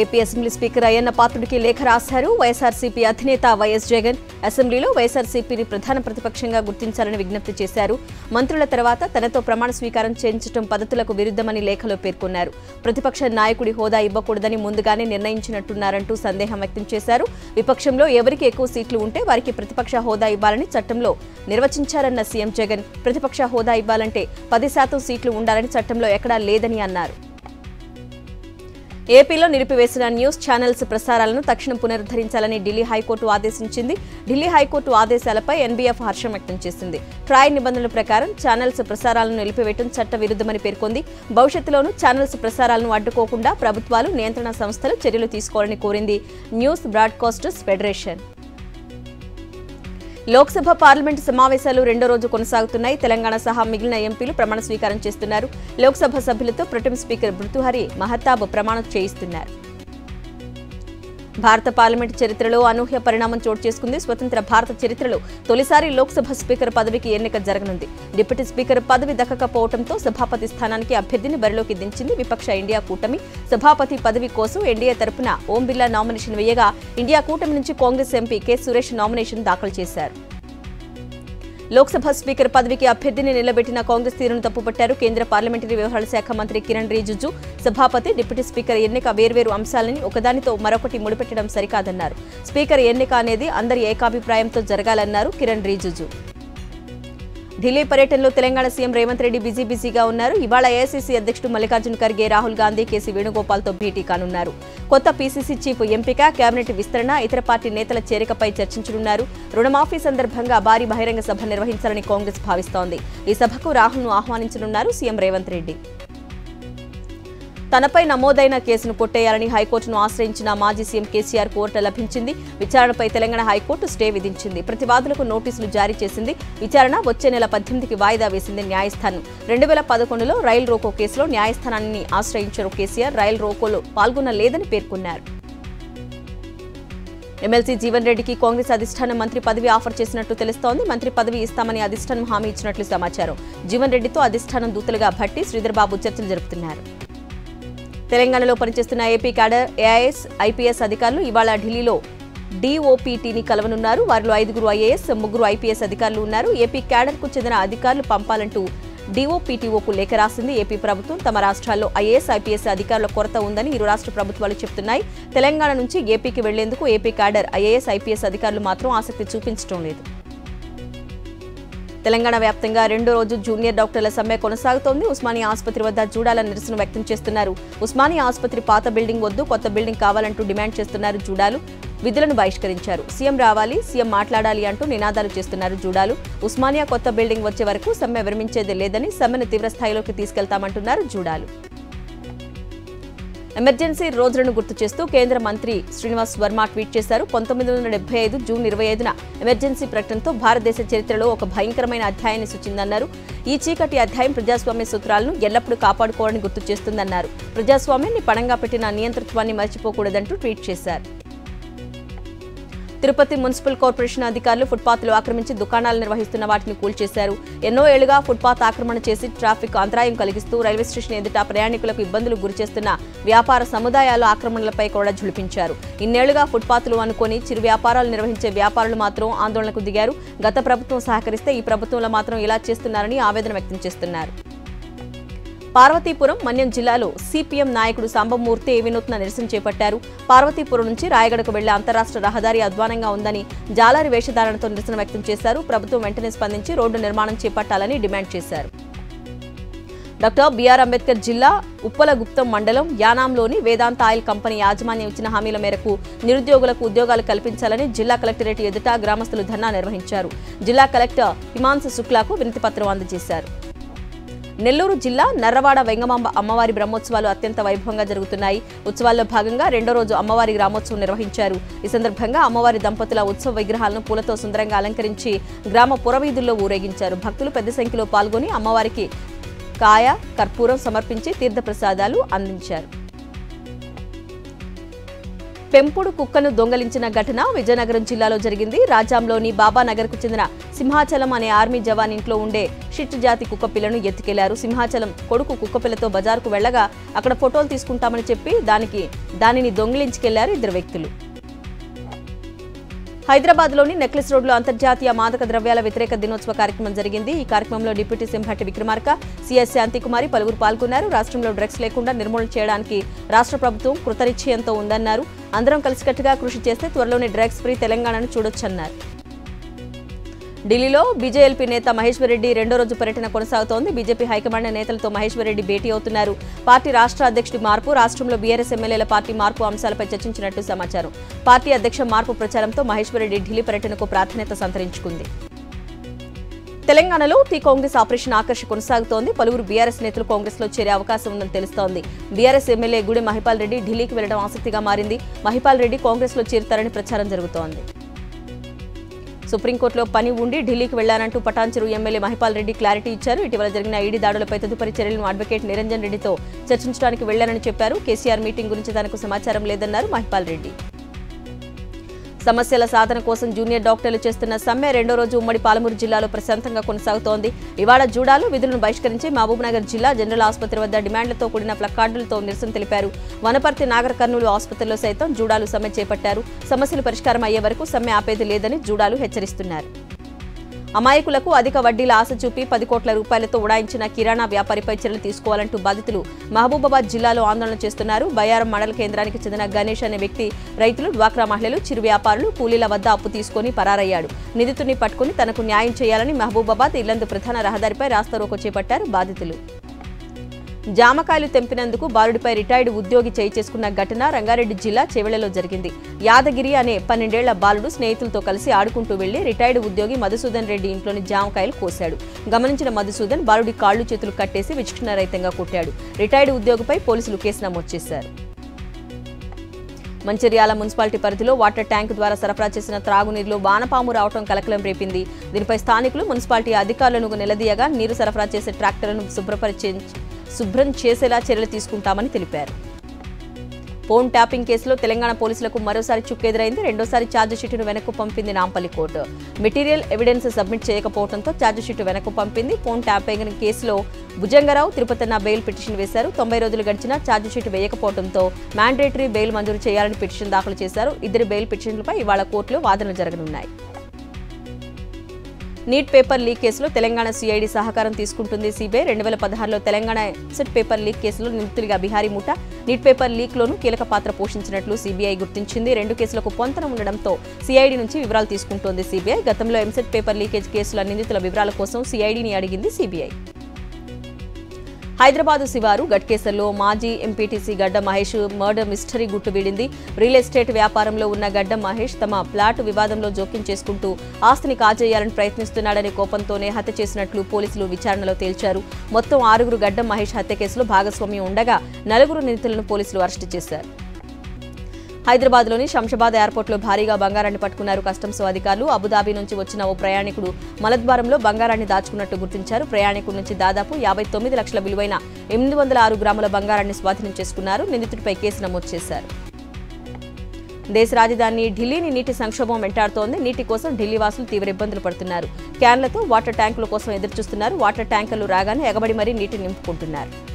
AP assembly speaker Ayyanna పాత్రుడికి లేఖ రాశారు. వైఎస్ఆర్సీపీ అధినేత వైఎస్ జగన్ అసెంబ్లీలో వైఎస్ఆర్సీపీని ప్రధాన ప్రతిపక్షంగా గుర్తించాలని విజ్ఞప్తి చేశారు. మంత్రుల తర్వాత తనతో ప్రమాణ స్వీకారం చేయించడం పద్ధతులకు విరుద్ధమని లేఖలో పేర్కొన్నారు. ప్రతిపక్ష నాయకుడి హోదా ఇవ్వకూడదని ముందుగానే నిర్ణయించినట్టున్నారంటూ సందేహం వ్యక్తం చేశారు. విపక్షంలో ఎవరికి ఎక్కువ సీట్లు ఉంటే వారికి ప్రతిపక్ష హోదా ఇవ్వాలని చట్టంలో నిర్వచించారన్న సీఎం జగన్ ప్రతిపక్ష హోదా ఇవ్వాలంటే పది శాతం సీట్లు ఉండాలని చట్టంలో ఎక్కడా లేదని అన్నారు. ఏపీలో నిలిపివేసిన న్యూస్ ఛానల్స్ ప్రసారాలను తక్షణం పునరుద్ధరించాలని ఢిల్లీ హైకోర్టు ఆదేశించింది. ఢిల్లీ హైకోర్టు ఆదేశాలపై ఎన్బీఎఫ్ హర్షం వ్యక్తం చేసింది. ట్రాయ్ నిబంధనల ప్రకారం ఛానల్స్ ప్రసారాలను నిలిపివేయడం చట్ట విరుద్ధమని పేర్కొంది. భవిష్యత్తులోనూ ఛానల్స్ ప్రసారాలను అడ్డుకోకుండా ప్రభుత్వాలు నియంత్రణ సంస్థలు చర్యలు తీసుకోవాలని కోరింది news broadcasters federation. Lok Sabha parliament సమావేశాలు రెండో రోజు కొనసాగుతున్నాయి. తెలంగాణ సహా మిగిలిన ఎంపీలు ప్రమాణ స్వీకారం చేస్తున్నారు. లోక్సభ సభ్యులతో ప్రొటెం స్పీకర్ భృతుహరి మహతాబ్ ప్రమాణం చేయిస్తున్నారు. భారత పార్లమెంటు చరిత్రలో అనూహ్య పరిణామం చోటు చేసుకుంది. స్వతంత్ర భారత చరిత్రలో తొలిసారి లోక్సభ స్పీకర్ పదవికి ఎన్నిక జరగనుంది. డిప్యూటీ స్పీకర్ పదవి దక్కకపోవడంతో సభాపతి స్థానానికి అభ్యర్థిని బరిలోకి దించింది విపక్ష ఇండియా కూటమి. సభాపతి పదవి కోసం ఎన్డీఏ తరపున ఓం బిర్లా నామినేషన్ వేయగా ఇండియా కూటమి నుంచి Congress MP K Suresh nomination దాఖలు చేశారు. లోక్సభ స్పీకర్ పదవికి అభ్యర్థిని నిలబెట్టిన కాంగ్రెస్ తీరును తప్పుపట్టారు. కేంద్ర పార్లమెంటరీ వ్యవహారాల శాఖ మంత్రి కిరణ్ రిజిజు సభాపతి డిప్యూటీ స్పీకర్ ఎన్నిక వేర్వేరు అంశాలని ఒకదానితో మరొకటి ముడిపెట్టడం సరికాదన్నారు. స్పీకర్ ఎన్నిక అనేది అందరి ఏకాభిప్రాయంతో జరగాలన్నారు కిరణ్ రిజిజు. ఢిల్లీ పర్యటనలో తెలంగాణ సీఎం రేవంత్ రెడ్డి బిజీ బిజీగా ఉన్నారు. ఇవాళ ఏఐసీసీ అధ్యక్షుడు మల్లికార్జున ఖర్గే రాహుల్ గాంధీ కేసీ వేణుగోపాల్తో భేటీ కానున్నారు. కొత్త పీసీసీ చీఫ్ ఎంపిక కేబినెట్ విస్తరణ ఇతర పార్టీ నేతల చేరికపై చర్చించనున్నారు. రుణమాఫీ సందర్భంగా భారీ బహిరంగ సభ నిర్వహించాలని కాంగ్రెస్ భావిస్తోంది. ఈ సభకు రాహుల్ను ఆహ్వానించనున్నారు సీఎం రేవంత్ రెడ్డి. తనపై నమోదైన కేసును కొట్టేయాలని హైకోర్టును ఆశ్రయించిన మాజీ సీఎం కేసీఆర్ కోర్టు లభించింది. విచారణపై తెలంగాణ హైకోర్టు స్టే విధించింది. ప్రతివాదులకు నోటీసులు జారీ చేసింది. విచారణ వచ్చే నెల పద్దెనిమిదికి వాయిదా వేసింది న్యాయస్థానం. రెండు వేల పదకొండులో రైల్ రోకో కేసులో న్యాయస్థానాన్ని ఆశ్రయించారు కేసీఆర్. రైల్ రోకోలో పాల్గొనలేదని పేర్కొన్నారు. ఎమ్మెల్సీ జీవన్ రెడ్డికి కాంగ్రెస్ అధిష్టానం మంత్రి పదవి ఆఫర్ చేసినట్టు తెలుస్తోంది. మంత్రి పదవి ఇస్తామని అధిష్టానం హామీ ఇచ్చినట్లు సమాచారం. జీవన్ రెడ్డితో అధిష్టానం దూతలుగా భట్టి శ్రీధర్బాబు చర్చలు జరుపుతున్నారు. తెలంగాణలో పనిచేస్తున్న ఏపీ క్యాడర్ ఏఐఎస్ ఐపీఎస్ అధికారులు ఇవాళ ఢిల్లీలో డిఓపీటీని కలవనున్నారు. వారిలో ఐదుగురు ఐఏఎస్ ముగ్గురు ఐపీఎస్ అధికారులు ఉన్నారు. ఏపీ క్యాడర్కు చెందిన అధికారులు పంపాలంటూ డీఓపీటీఓకు లేఖ రాసింది ఏపీ ప్రభుత్వం. తమ రాష్ట్రాల్లో ఐఏఎస్ ఐపీఎస్ అధికారుల కొరత ఉందని ఇరు రాష్ట్ర ప్రభుత్వాలు చెబుతున్నాయి తెలంగాణ నుంచి ఏపీకి వెళ్ళేందుకు ఏపీ క్యాడర్ ఐఏఎస్ ఐపీఎస్ అధికారులు మాత్రం ఆసక్తి చూపించడం లేదు. తెలంగాణ వ్యాప్తంగా రెండో రోజు జూనియర్ డాక్టర్ల సమ్మె కొనసాగుతోంది. ఉస్మానియా ఆసుపత్రి వద్ద జూడాల నిరసన వ్యక్తం చేస్తున్నారు. ఉస్మానియా ఆసుపత్రి పాత బిల్డింగ్ వద్దు కొత్త బిల్డింగ్ కావాలంటూ డిమాండ్ చేస్తున్నారు జూడాలు. విధులను బహిష్కరించారు. సీఎం రావాలి సీఎం మాట్లాడాలి అంటూ నినాదాలు చేస్తున్నారు జూడాలు. ఉస్మానియా కొత్త బిల్డింగ్ వచ్చే వరకు సమ్మె విరమించేది లేదని సమ్మెను తీవ్రస్థాయిలోకి తీసుకెళ్తామంటున్నారు జూడాలు. ఎమర్జెన్సీ రోజులను గుర్తు చేస్తూ కేంద్ర మంత్రి శ్రీనివాస్ వర్మ ట్వీట్ చేశారు. పంతొమ్మిది వందల డెబ్బై ఐదు జూన్ ఇరవై ఐదున ఎమర్జెన్సీ ప్రకటనతో భారతదేశ చరిత్రలో ఒక భయంకరమైన అధ్యాయాన్ని సూచిందన్నారు. ఈ చీకటి అధ్యాయం ప్రజాస్వామ్య సూత్రాలను ఎల్లప్పుడూ కాపాడుకోవాలని గుర్తు చేస్తుందన్నారు. ప్రజాస్వామ్యాన్ని పణంగా పెట్టిన నియంతృత్వాన్ని మర్చిపోకూడదంటూ ట్వీట్ చేశారు. తిరుపతి మున్సిపల్ కార్పొరేషన్ అధికారులు ఫుట్పాత్లు ఆక్రమించి దుకాణాలు నిర్వహిస్తున్న వాటిని కూల్చేశారు. ఎన్నో ఏళ్ళుగా ఫుట్పాత్ ఆక్రమణ చేసి ట్రాఫిక్ అంతరాయం కలిగిస్తూ రైల్వే స్టేషన్ ఎదుట ప్రయాణికులకు ఇబ్బందులు గురిచేస్తున్న వ్యాపార సముదాయాలు ఆక్రమణలపై కూడా ఝుళిపించారు ఇన్నేళ్ళుగా ఫుట్పాత్లు అనుకొని చిరు వ్యాపారాలు నిర్వహించే వ్యాపారులు మాత్రం ఆందోళనకు దిగారు. గత ప్రభుత్వం సహకరిస్తే ఈ ప్రభుత్వంలో మాత్రం ఇలా చేస్తున్నారని ఆవేదన వ్యక్తం చేస్తున్నారు. పార్వతీపురం మన్యం జిల్లాలో సిపిఎం నాయకుడు సాంబమూర్తి వినూత్న నిరసన చేపట్టారు. పార్వతీపురం నుంచి రాయగడకు వెళ్ళే అంతరాష్ట్ర రహదారి అధ్వానంగా ఉందని జాలారి వేషధారణతో నిరసన వ్యక్తం చేశారు. ప్రభుత్వం వెంటనే స్పందించి రోడ్డు నిర్మాణం చేపట్టాలని డిమాండ్ చేశారు. డాక్టర్ బీఆర్ అంబేద్కర్ జిల్లా ఉప్పలగుప్తం మండలం యానాంలోని వేదాంత ఆయిల్ కంపెనీ యాజమాన్యం ఇచ్చిన హామీల మేరకు నిరుద్యోగులకు ఉద్యోగాలు కల్పించాలని జిల్లా కలెక్టరేట్ ఎదుట గ్రామస్తులు ధర్నా నిర్వహించారు. జిల్లా కలెక్టర్ హిమాంశు శుక్లాకు వినతిపత్రం అందజేశారు. నెల్లూరు జిల్లా నర్రవాడ వెంగమాంబ అమ్మవారి బ్రహ్మోత్సవాలు అత్యంత వైభవంగా జరుగుతున్నాయి. ఉత్సవాల్లో భాగంగా రెండో రోజు అమ్మవారి గ్రామోత్సవం నిర్వహించారు. ఈ సందర్భంగా అమ్మవారి దంపతుల ఉత్సవ విగ్రహాలను పూలతో సుందరంగా అలంకరించి గ్రామ పురవీధుల్లో ఊరేగించారు. భక్తులు పెద్ద సంఖ్యలో పాల్గొని అమ్మవారికి కాయ కర్పూరం సమర్పించి తీర్థప్రసాదాలు అందించారు. పెంపుడు కుక్కను దొంగలించిన ఘటన విజయనగరం జిల్లాలో జరిగింది. రాజాంలోని బాబానగర్కు చెందిన సింహాచలం అనే ఆర్మీ జవాన్ ఇంట్లో ఉండే షిట్ జాతి కుక్కపిల్లను ఎత్తుకెళ్ళారు. సింహాచలం కొడుకు కుక్కపిల్లతో బజార్కు వెళ్ళగా అక్కడ ఫోటోలు తీసుకుంటామని చెప్పి దానికి దానిని దొంగిలించుకెళ్ళారు ఇద్దరు వ్యక్తులు. హైదరాబాద్లోని నెక్లెస్ రోడ్లో అంతర్జాతీయ మాదక ద్రవ్యాల వ్యతిరేక దినోత్సవ కార్యక్రమం జరిగింది. ఈ కార్యక్రమంలో డిప్యూటీ సింహటి విక్రమార్క సీఎస్ శాంతికుమారి పలువురు పాల్గొన్నారు. రాష్ట్రంలో డ్రగ్స్ లేకుండా నిర్మూలన చేయడానికి రాష్ట్ర ప్రభుత్వం కృతనిశ్చయంతో ఉందన్నారు. అందరం కలిసికట్టుగా కృషి చేస్తే త్వరలోనే డ్రగ్స్ ఫ్రీ తెలంగాణను చూడొచ్చన్నారు. ఢిల్లీలో బీజేఎల్పీ నేత మహేశ్వర్ రెడ్డి రెండో రోజు పర్యటన కొనసాగుతోంది. బీజేపీ హైకమాండ్ నేతలతో మహేశ్వర్ రెడ్డి భేటీ అవుతున్నారు. పార్టీ రాష్ట్ర అధ్యక్షుడి మార్పు రాష్ట్రంలో బీఆర్ఎస్ ఎమ్మెల్యేల పార్టీ మార్పు అంశాలపై చర్చించినట్టు సమాచారం. పార్టీ అధ్యక్ష మార్పు ప్రచారంతో మహేశ్వర్ రెడ్డి ఢిల్లీ పర్యటనకు ప్రాధాన్యత సంతరించుకుంది. తెలంగాణలో టీ కాంగ్రెస్ ఆపరేషన్ ఆకర్ష కొనసాగుతోంది. పలువురు బీఆర్ఎస్ నేతలు కాంగ్రెస్లో చేరే అవకాశం ఉందని తెలుస్తోంది. బీఆర్ఎస్ ఎమ్మెల్యే గుడి మహిపాల్ రెడ్డి ఢిల్లీకి వెళ్ళడం ఆసక్తిగా మారింది. మహిపాల్ రెడ్డి కాంగ్రెస్లో చేరుతారని ప్రచారం జరుగుతోంది. సుప్రీంకోర్టులో పని ఉండి ఢిల్లీకి వెళ్ళానంటూ పటాన్చెరు ఎమ్మెల్యే మహిపాల్ రెడ్డి క్లారిటీ ఇచ్చారు. ఇటీవల జరిగిన ఈడీ దాడులపై తదుపరి చర్యలను అడ్వకేట్ నిరంజన్ రెడ్డితో చర్చించడానికి వెళ్ళానని చెప్పారు. కేసీఆర్ మీటింగ్ గురించి తనకు సమాచారం లేదన్నారు మహిపాల్ రెడ్డి. సమస్యల సాధన కోసం జూనియర్ డాక్టర్లు చేస్తున్న సమ్మె రెండో రోజు ఉమ్మడి పాలమూరు జిల్లాలో ప్రశాంతంగా కొనసాగుతోంది. ఇవాళ జూడాలు విధులను బహిష్కరించి మహబూబ్నగర్ జిల్లా జనరల్ ఆసుపత్రి వద్ద డిమాండ్లతో కూడిన ప్లకార్డులతో నిరసన తెలిపారు. వనపర్తి నాగర్ కర్నూలు ఆసుపత్రిలో సైతం జూడాలు సమ్మె చేపట్టారు. సమస్యలు పరిష్కారం అయ్యే వరకు సమ్మె ఆపేది లేదని జూడాలు హెచ్చరిస్తున్నారు. అమాయకులకు అధిక వడ్డీల ఆశ చూపి పది కోట్ల రూపాయలతో ఉడాయించిన కిరాణా వ్యాపారిపై చర్యలు తీసుకోవాలంటూ బాధితులు మహబూబాబాద్ జిల్లాలో ఆందోళన చేస్తున్నారు. బయ్యారం మండల కేంద్రానికి చెందిన గణేష్ అనే వ్యక్తి రైతులు డ్వాక్రా మహిళలు చిరు వ్యాపారులు కూలీల వద్ద అప్పు తీసుకుని పరారయ్యాడు. నిందితుడిని పట్టుకుని తనకు న్యాయం చేయాలని మహబూబాబాద్ ఇల్లందు ప్రధాన రహదారిపై రాస్తారోకో చేపట్టారు బాధితులు. జామకాయలు తెంపినందుకు బాలుడిపై రిటైర్డ్ ఉద్యోగి చేయి చేసుకున్న ఘటన రంగారెడ్డి జిల్లా చెవెళ్ళలో జరిగింది. యాదగిరి అనే పన్నెండేళ్ళ బాలుడు స్నేహితులతో కలిసి ఆడుకుంటూ వెళ్ళి రిటైర్డ్ ఉద్యోగి మధుసూదన్ రెడ్డి ఇంట్లోని జామకాయలు కోశాడు. గమనించిన మధుసూదన్ బాలుడి కాళ్ళు చేతులు కట్టేసి విచక్షణరహితంగా కొట్టాడు. రిటైర్డ్ ఉద్యోగిపై పోలీసులు కేసు నమోదు చేశారు. మంచిర్యాల మున్సిపాలిటీ పరిధిలో వాటర్ ట్యాంక్ ద్వారా సరఫరా చేసిన త్రాగునీరులో వానపాము రావడం కలకలం రేపింది. దీనిపై స్థానికులు మున్సిపాలిటీ అధికారులను నిలదీయగా నీరు సరఫరా చేసే ట్రాక్టర్లను శుభ్రపరిచే శుభ్రం చేసేలా చర్యలు తీసుకుంటామని తెలిపారు. ఫోన్ ట్యాపింగ్ కేసులో తెలంగాణ పోలీసులకు మరోసారి చుక్కెదురైంది. రెండోసారి ఛార్జిషీటును వెనక్కు పంపింది Nampally court. Material evidence submit చేయకపోవడంతో chargesheet వెనక్కు పంపింది. ఫోన్ ట్యాపింగ్ కేసులో భుజంగరావు తిరుపతన్న బెయిల్ పిటిషన్ వేశారు. తొంభై రోజులు గడిచినా ఛార్జిషీటు వేయకపోవడంతో మ్యాండేటరీ బెయిల్ మంజూరు చేయాలని పిటిషన్ దాఖలు చేశారు. ఇద్దరు బెయిల్ పిటిషన్లపై ఇవాళ కోర్టులో వాదనలు జరగనున్నాయి. నీట్ పేపర్ లీక్ కేసులో తెలంగాణ సీఐడి సహకారం తీసుకుంటుంది సిబిఐ. రెండు వేల పదహారులో తెలంగాణ సెట్ పేపర్ లీక్ కేసులో నిందితులుగా బిహారీ ముఠా నీట్ పేపర్ లీక్లోనూ కీలక పాత్ర పోషించినట్లు సిబిఐ గుర్తించింది. రెండు కేసులకు పొంతన ఉండడంతో సిఐడి నుంచి వివరాలు తీసుకుంటోంది సిబిఐ. గతంలో ఎంసెట్ పేపర్ లీకేజ్ కేసుల నిందితుల వివరాల కోసం సిఐడిని అడిగింది సిబిఐ. హైదరాబాద్ శివారు గట్కేసర్లో మాజీ ఎంపీటీసీ గడ్డ మహేష్ మర్డర్ మిస్టరీ గుట్టు వీడింది. రియల్ ఎస్టేట్ వ్యాపారంలో ఉన్న గడ్డ మహేష్ తమ ప్లాట్ వివాదంలో జోక్యం చేసుకుంటూ ఆస్తిని కాజేయాలని ప్రయత్నిస్తున్నాడనే కోపంతోనే హత్య చేసినట్లు పోలీసులు విచారణలో తేల్చారు. మొత్తం ఆరుగురు గడ్డ మహేష్ హత్య కేసులో భాగస్వామ్యం ఉండగా నలుగురు నిందితులను పోలీసులు అరెస్టు చేశారు. హైదరాబాద్లోని శంషాబాద్ ఎయిర్పోర్ట్లో భారీగా బంగారాన్ని పట్టుకున్నారు కస్టమ్స్ అధికారులు. అబుదాబి నుంచి వచ్చిన ఓ ప్రయాణికుడు మలద్వారంలో బంగారాన్ని దాచుకున్నట్టు గుర్తించారు. ప్రయాణికుడి నుంచి దాదాపు యాభై తొమ్మిది లక్షల విలువైన ఎనిమిది వందల ఆరు గ్రాముల బంగారాన్ని స్వాధీనం చేసుకున్నారు. నిందితుడిపై కేసు నమోదు చేశారు. దేశ రాజధాని ఢిల్లీని నీటి సంక్షోభం వెంటాడుతోంది. నీటి కోసం ఢిల్లీ వాసులు తీవ్ర ఇబ్బందులు పడుతున్నారు. క్యాన్లతో వాటర్ ట్యాంకుల కోసం ఎదురుచూస్తున్నారు. వాటర్ ట్యాంకర్లు రాగానే ఎగబడి మరీ నీటిని నింపుకుంటున్నారు.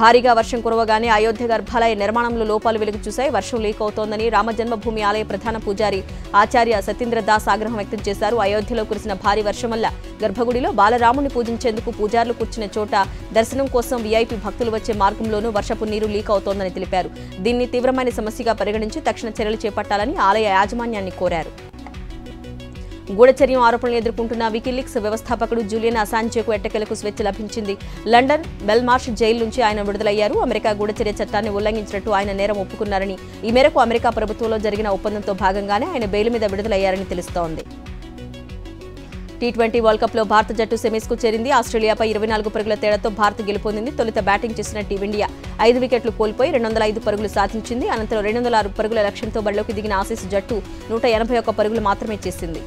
భారీగా వర్షం కురవగానే అయోధ్య గర్భాలయ నిర్మాణంలో లోపాలు వెలుగు చూశాయి. వర్షం లీక్ అవుతోందని రామజన్మభూమి ఆలయ ప్రధాన పూజారి ఆచార్య సతీంద్ర దాస్ ఆగ్రహం వ్యక్తం చేశారు. అయోధ్యలో కురిసిన భారీ వర్షం వల్ల గర్భగుడిలో బాలరాముని పూజించేందుకు పూజారులు కూర్చున్న చోట దర్శనం కోసం వీఐపీ భక్తులు వచ్చే మార్గంలోనూ వర్షపు నీరు లీక్ అవుతోందని తెలిపారు. దీన్ని తీవ్రమైన సమస్యగా పరిగణించి తక్షణ చర్యలు చేపట్టాలని ఆలయ యాజమాన్యాన్ని కోరారు. గూఢచర్యం ఆరోపణలు ఎదుర్కొంటున్న వికీలీక్స్ వ్యవస్థాపకుడు జూలియన్ అసాంజేకు ఎట్టకెలకు స్వేచ్ఛ లభించింది. లండన్ బెల్మార్ష్ జైలు నుంచి ఆయన విడుదలయ్యారు. అమెరికా గూఢచర్య చట్టాన్ని ఉల్లంఘించినట్టు ఆయన నేరం ఒప్పుకున్నారని ఈ మేరకు అమెరికా ప్రభుత్వంలో జరిగిన ఒప్పందంతో భాగంగానే ఆయన బెయిల్ మీద విడుదలయ్యారని తెలుస్తోంది. టీ ట్వంటీ వరల్డ్ కప్లో భారత జట్టు సెమీస్కు చేరింది. ఆస్ట్రేలియాపై ఇరవై నాలుగు పరుగుల తేడాతో భారత్ గెలుపొందింది. తొలుత బ్యాటింగ్ చేసిన టీమిండియా ఐదు వికెట్లు కోల్పోయి రెండు వందల ఐదు పరుగులు సాధించింది. అనంతరం రెండు వందల ఆరు పరుగుల లక్ష్యంతో బరిలోకి దిగిన ఆసీస్ జట్టు నూట ఎనభై ఒక్క పరుగులు మాత్రమే చేసింది.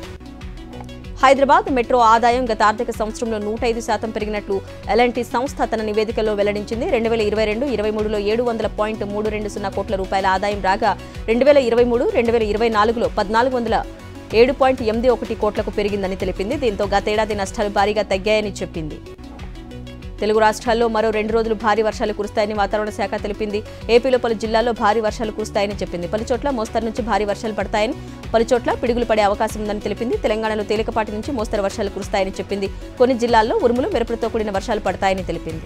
హైదరాబాద్ మెట్రో ఆదాయం గత ఆర్థిక సంవత్సరంలో నూట ఐదు శాతం పెరిగినట్లు ఎల్ఎన్టీ సంస్థ తన నివేదికలో వెల్లడించింది. రెండు వేల ఇరవై రెండు ఇరవై మూడులో ఏడు వందల పాయింట్ మూడు రెండు సున్నా కోట్ల రూపాయల ఆదాయం రాగా రెండు వేల ఇరవై మూడు రెండు వేల ఇరవై నాలుగులో పద్నాలుగు వందల ఏడు పాయింట్ ఎనిమిది ఒకటి కోట్లకు పెరిగిందని తెలిపింది. దీంతో గతేడాది నష్టాలు భారీగా తగ్గాయని చెప్పింది. తెలుగు రాష్ట్రాల్లో మరో రెండు రోజులు భారీ వర్షాలు కురుస్తాయని వాతావరణ శాఖ తెలిపింది. ఏపీలో పలు జిల్లాల్లో భారీ వర్షాలు కురుస్తాయని చెప్పింది. పలు చోట్ల మోస్తరు నుంచి భారీ వర్షాలు పడతాయని పలు చోట్ల పిడుగులు పడే అవకాశం ఉందని తెలిపింది. తెలంగాణలో తేలికపాటి నుంచి మోస్తరు వర్షాలు కురుస్తాయని చెప్పింది. కొన్ని జిల్లాల్లో ఉరుములు మెరుపులతో కూడిన వర్షాలు పడతాయని తెలిపింది.